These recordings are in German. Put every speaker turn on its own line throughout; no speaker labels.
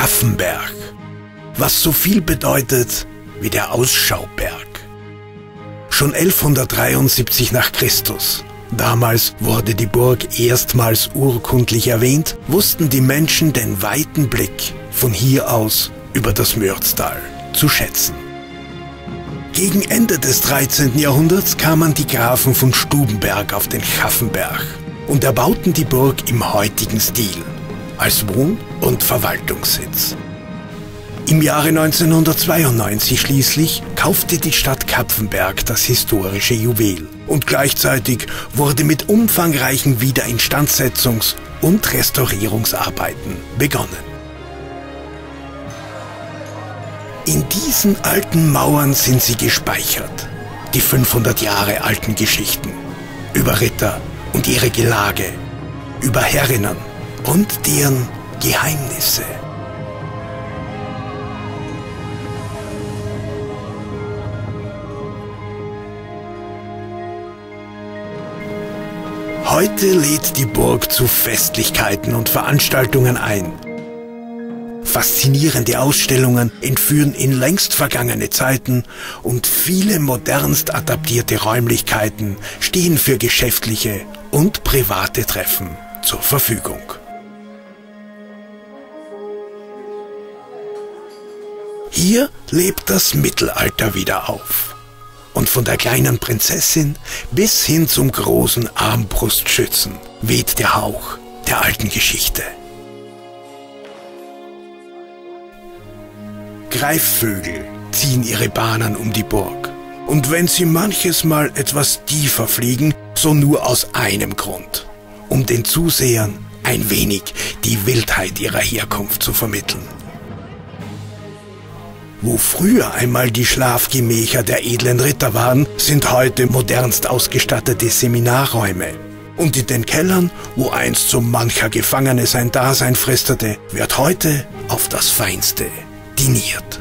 Kaffenberg, was so viel bedeutet wie der Ausschauberg. Schon 1173 nach Christus, damals wurde die Burg erstmals urkundlich erwähnt, wussten die Menschen den weiten Blick von hier aus über das Mürztal zu schätzen. Gegen Ende des 13. Jahrhunderts kamen die Grafen von Stubenberg auf den Schaffenberg und erbauten die Burg im heutigen Stil als Wohn- und Verwaltungssitz. Im Jahre 1992 schließlich kaufte die Stadt Kapfenberg das historische Juwel und gleichzeitig wurde mit umfangreichen Wiederinstandsetzungs- und Restaurierungsarbeiten begonnen. In diesen alten Mauern sind sie gespeichert, die 500 Jahre alten Geschichten über Ritter und ihre Gelage, über Herrinnen und deren Geheimnisse. Heute lädt die Burg zu Festlichkeiten und Veranstaltungen ein. Faszinierende Ausstellungen entführen in längst vergangene Zeiten und viele modernst adaptierte Räumlichkeiten stehen für geschäftliche und private Treffen zur Verfügung. Hier lebt das Mittelalter wieder auf. Und von der kleinen Prinzessin bis hin zum großen Armbrustschützen weht der Hauch der alten Geschichte. Greifvögel ziehen ihre Bahnen um die Burg. Und wenn sie manches Mal etwas tiefer fliegen, so nur aus einem Grund. Um den Zusehern ein wenig die Wildheit ihrer Herkunft zu vermitteln. Wo früher einmal die Schlafgemächer der edlen Ritter waren, sind heute modernst ausgestattete Seminarräume. Und in den Kellern, wo einst so mancher Gefangene sein Dasein fristete, wird heute auf das Feinste diniert.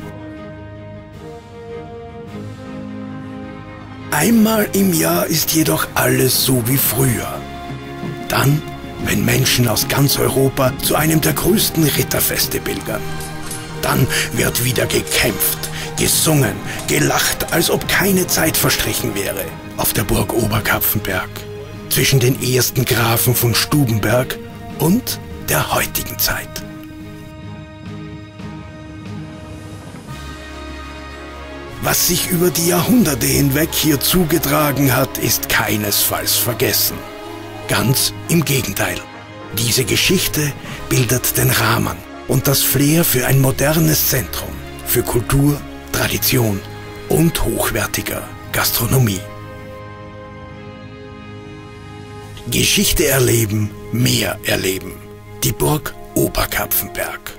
Einmal im Jahr ist jedoch alles so wie früher. Dann, wenn Menschen aus ganz Europa zu einem der größten Ritterfeste pilgern. Dann wird wieder gekämpft, gesungen, gelacht, als ob keine Zeit verstrichen wäre. Auf der Burg Oberkapfenberg. Zwischen den ersten Grafen von Stubenberg und der heutigen Zeit. Was sich über die Jahrhunderte hinweg hier zugetragen hat, ist keinesfalls vergessen. Ganz im Gegenteil. Diese Geschichte bildet den Rahmen und das Flair für ein modernes Zentrum, für Kultur, Tradition und hochwertiger Gastronomie. Geschichte erleben, mehr erleben. Die Burg Oberkapfenberg.